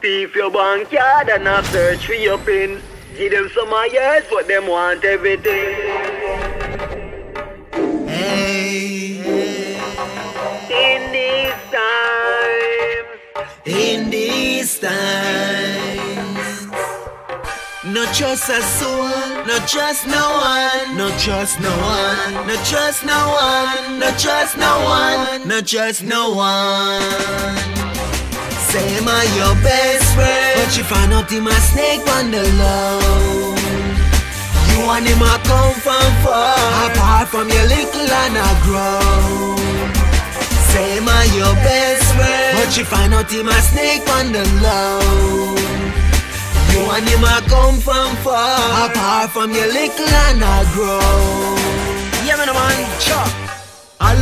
Thief your bank card and a search for your pin. Give them some of yours, but them want everything. Hey, In these times, in these times, not trust a soul, not trust no one, not trust no one, not trust no one, not trust no one, not trust no one. Say my your best friend, but you find out him a snake on the low. You and him a come from far, apart from your little and a grow. Say my your best friend, but you find out him a snake on the low. You and him a come from far, apart from your little and a grow. Yeah, man, man, chop.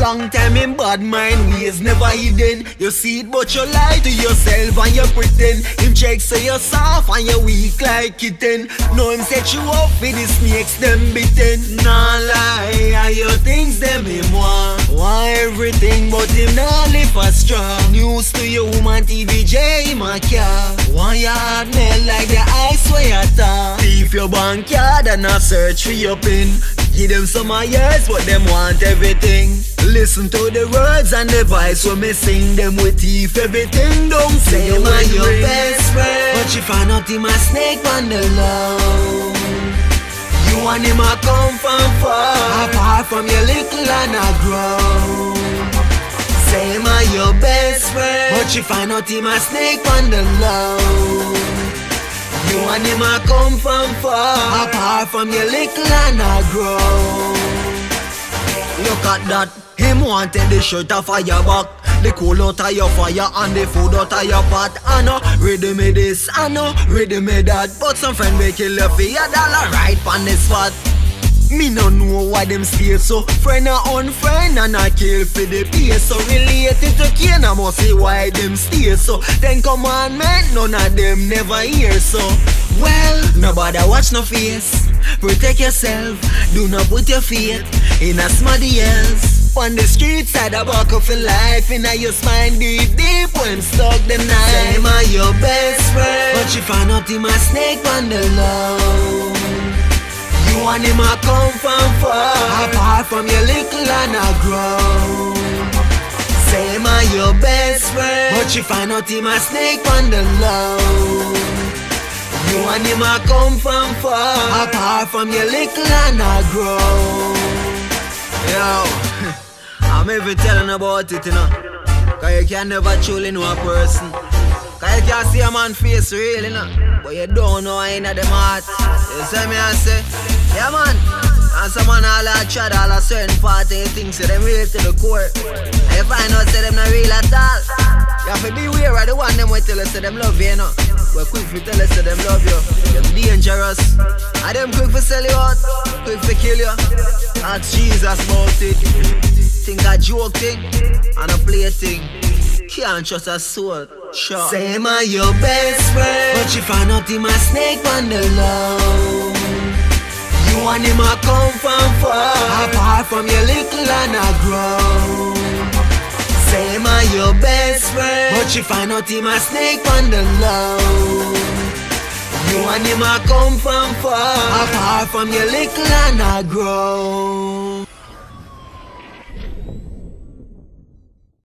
Long time in bad mind ways never hidden. You see it but you lie to yourself and you pretend. Him check say you're soft and you weak like kitten Know him set you up for the snakes them bitten. Nah lie, are your things them him want. Want everything but him nah live for strong. News to your woman TVJ him a car Want your heart melt like the ice where you Thief your bank card and a search for your pin Give them some of yours, but them want everything. Listen to the words and the voice when me sing them with teeth. Everything don't say him a your best friend, but you find out him a snake on the low. You and him a come from far, apart from your little and a grow. Say him a your best friend, but you find out him a snake on the low. You and him a come from far. Apart from your little and a grow. Look at that. Him wanted the shirt off of your back. The cool out of your fire and the food out of your pot. I know, ready me this, I know, ready me that. But some friend will kill you for your dollar right on the spot me no know why them stay so Friend or unfriend and I kill for the peace. So related to Cain I must see why them stay so. Ten commandment none of them never hear so. Well, nobody watch no face. Protect yourself, do not put your faith in a somebody else on the street side, I walk up for life In a your spine deep, deep when stuck the knife Say my your best friend. But you find out him a snake on the low and him a come from far Apart from your little and a grow. Say him a your best friend But you find out him a snake on the low. You and him a come from far Apart from your little and a grow. Yo, I'm even telling about it, you know. Cause you can never truly know a person Cause you can see a man face real, you know But you don't know in them heart You see me I say yeah man, and some man all a chat all a certain part of things say them real to the core. And you find out say them not real at all. You have to beware of the one them will tell us say them love you, you know. But quick to tell us say them love you. Them dangerous. And them quick for sell you out, quick for kill you. Ask Jesus about. Think a joke thing and a play thing. Can't trust a soul. Sure. Say a your best friend, but you find out him a snake on the low. You and him a come from far. Apart from your little and a grow. Say a your best friend? But you find out him a snake on the low You and him a come from far. Apart from your little and a grow